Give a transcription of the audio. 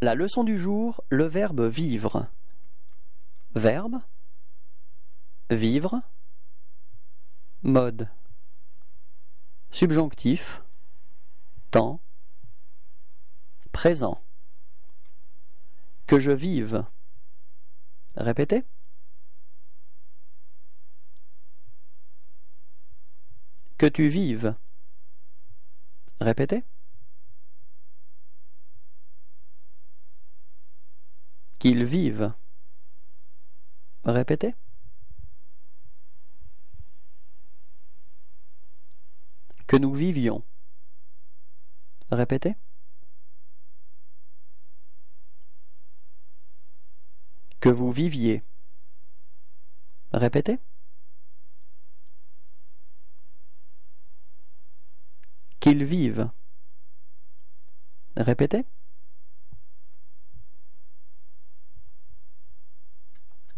La leçon du jour, le verbe vivre. Verbe Vivre Mode. Subjonctif Temps Présent. Que je vive. Répétez. Que tu vives. Répétez Qu'ils vivent. Répétez. Que nous vivions. Répétez. Que vous viviez. Répétez. Qu'ils vivent. Répétez